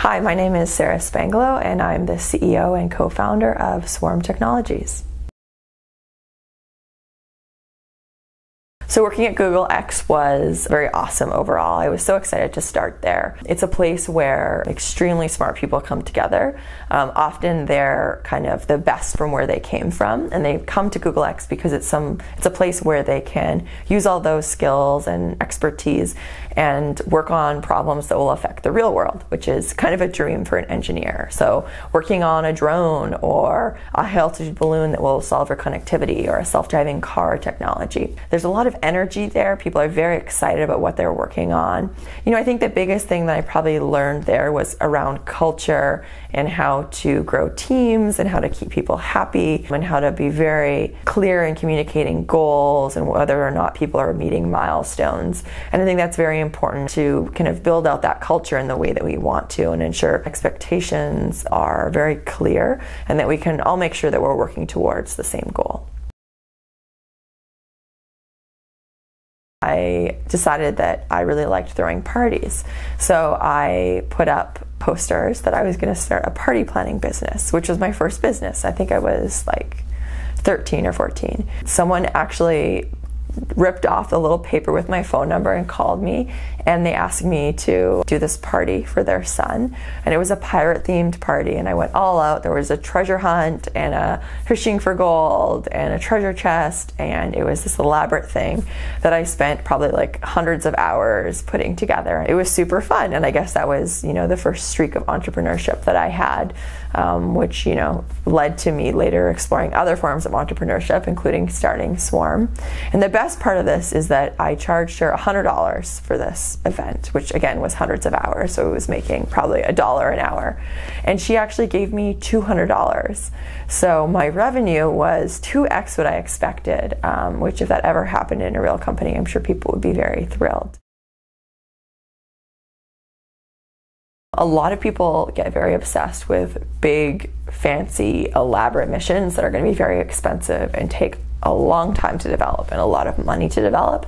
Hi, my name is Sara Spangelo, and I'm the CEO and co founder of Swarm Technologies. So, working at Google X was very awesome overall. I was so excited to start there. It's a place where extremely smart people come together. Um, often they're kind of the best from where they came from, and they come to Google X because it's some it's a place where they can use all those skills and expertise and work on problems that will affect the real world, which is kind of a dream for an engineer. So, working on a drone or a high altitude balloon that will solve for connectivity or a self driving car technology. There's a lot of energy there. People are very excited about what they're working on. You know, I think the biggest thing that I probably learned there was around culture and how to grow teams and how to keep people happy and how to be very clear in communicating goals and whether or not people are meeting milestones. And I think that's very important to kind of build out that culture in the way that we want to and ensure expectations are very clear and that we can all make sure that we're working towards the same goal. I decided that I really liked throwing parties. So I put up posters that I was going to start a party planning business, which was my first business. I think I was like 13 or 14. Someone actually ripped off the little paper with my phone number and called me and they asked me to do this party for their son. And it was a pirate themed party and I went all out. There was a treasure hunt and a fishing for gold and a treasure chest and it was this elaborate thing that I spent probably like hundreds of hours putting together. It was super fun and I guess that was you know the first streak of entrepreneurship that I had um, which you know led to me later exploring other forms of entrepreneurship including starting Swarm. And the best best part of this is that I charged her $100 for this event, which again was hundreds of hours, so it was making probably a dollar an hour. And she actually gave me $200. So my revenue was 2x what I expected, um, which, if that ever happened in a real company, I'm sure people would be very thrilled. A lot of people get very obsessed with big, fancy, elaborate missions that are going to be very expensive and take a long time to develop and a lot of money to develop.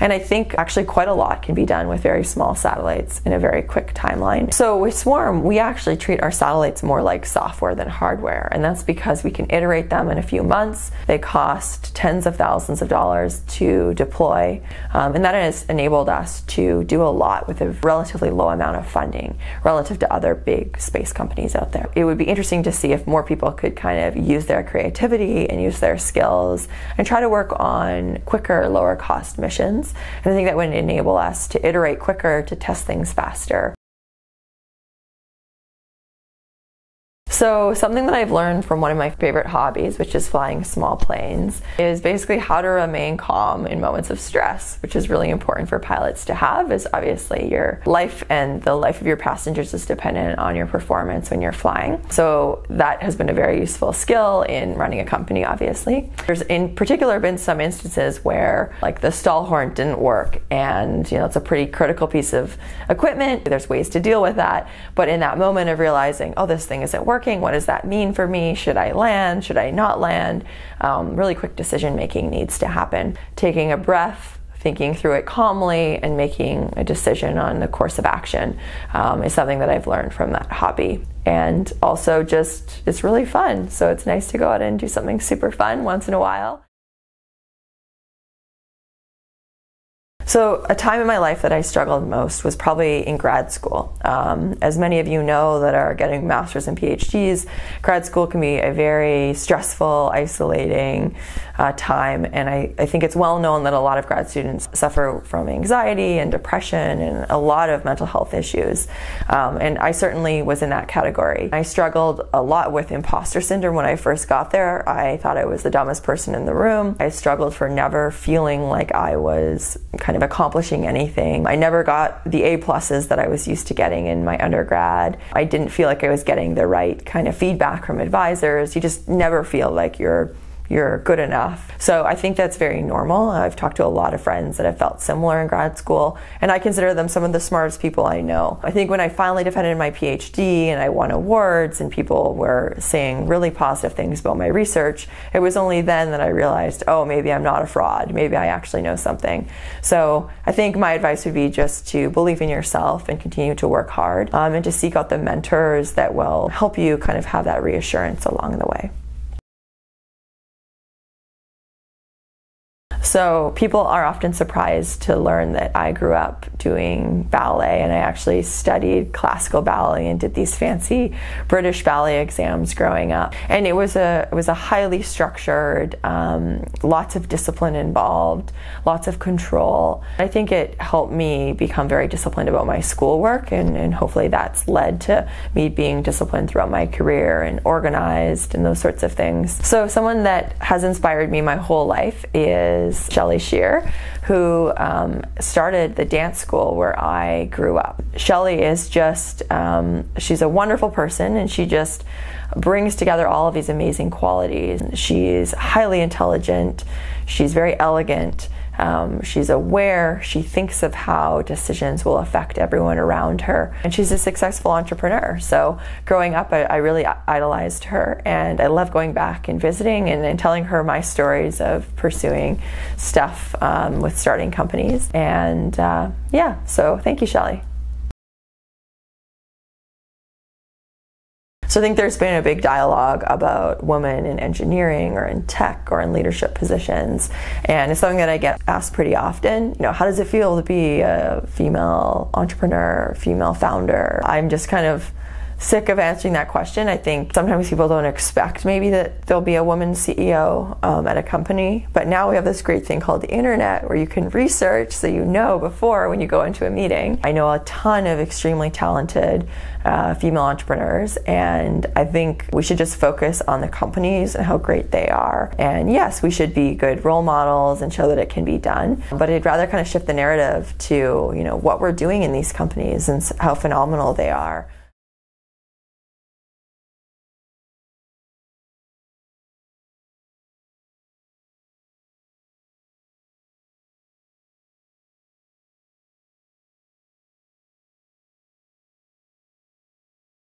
And I think actually quite a lot can be done with very small satellites in a very quick timeline. So with Swarm, we actually treat our satellites more like software than hardware. And that's because we can iterate them in a few months. They cost tens of thousands of dollars to deploy. Um, and that has enabled us to do a lot with a relatively low amount of funding relative to other big space companies out there. It would be interesting to see if more people could kind of use their creativity and use their skills and try to work on quicker, lower cost missions. And I think that would enable us to iterate quicker, to test things faster. So, something that I've learned from one of my favorite hobbies, which is flying small planes, is basically how to remain calm in moments of stress, which is really important for pilots to have, as obviously your life and the life of your passengers is dependent on your performance when you're flying. So, that has been a very useful skill in running a company, obviously. There's in particular been some instances where, like, the stall horn didn't work, and you know, it's a pretty critical piece of equipment. There's ways to deal with that, but in that moment of realizing, oh, this thing isn't working working? What does that mean for me? Should I land? Should I not land? Um, really quick decision making needs to happen. Taking a breath, thinking through it calmly, and making a decision on the course of action um, is something that I've learned from that hobby. And also, just it's really fun. So it's nice to go out and do something super fun once in a while. So, a time in my life that I struggled most was probably in grad school. Um, as many of you know that are getting masters and PhDs, grad school can be a very stressful, isolating uh, time. And I, I think it's well known that a lot of grad students suffer from anxiety and depression and a lot of mental health issues. Um, and I certainly was in that category. I struggled a lot with imposter syndrome when I first got there. I thought I was the dumbest person in the room. I struggled for never feeling like I was kind kind of accomplishing anything. I never got the A pluses that I was used to getting in my undergrad. I didn't feel like I was getting the right kind of feedback from advisors. You just never feel like you're you're good enough. So I think that's very normal. I've talked to a lot of friends that have felt similar in grad school, and I consider them some of the smartest people I know. I think when I finally defended my PhD and I won awards and people were saying really positive things about my research, it was only then that I realized, oh, maybe I'm not a fraud. Maybe I actually know something. So I think my advice would be just to believe in yourself and continue to work hard um, and to seek out the mentors that will help you kind of have that reassurance along the way. So people are often surprised to learn that I grew up doing ballet and I actually studied classical ballet and did these fancy British ballet exams growing up. And it was a it was a highly structured, um, lots of discipline involved, lots of control. I think it helped me become very disciplined about my schoolwork and, and hopefully that's led to me being disciplined throughout my career and organized and those sorts of things. So someone that has inspired me my whole life Shelly Shear, who um, started the dance school where I grew up. Shelly is just, um, she's a wonderful person and she just brings together all of these amazing qualities. She's highly intelligent, she's very elegant. Um, she's aware, she thinks of how decisions will affect everyone around her, and she's a successful entrepreneur. So, growing up, I, I really idolized her, and I love going back and visiting and, and telling her my stories of pursuing stuff um, with starting companies. And uh, yeah, so thank you, Shelly. So I think there's been a big dialogue about women in engineering or in tech or in leadership positions. And it's something that I get asked pretty often. You know, how does it feel to be a female entrepreneur, female founder? I'm just kind of sick of answering that question. I think sometimes people don't expect maybe that there'll be a woman CEO um, at a company, but now we have this great thing called the internet where you can research so you know before when you go into a meeting. I know a ton of extremely talented uh, female entrepreneurs, and I think we should just focus on the companies and how great they are. And yes, we should be good role models and show that it can be done, but I'd rather kind of shift the narrative to you know what we're doing in these companies and how phenomenal they are.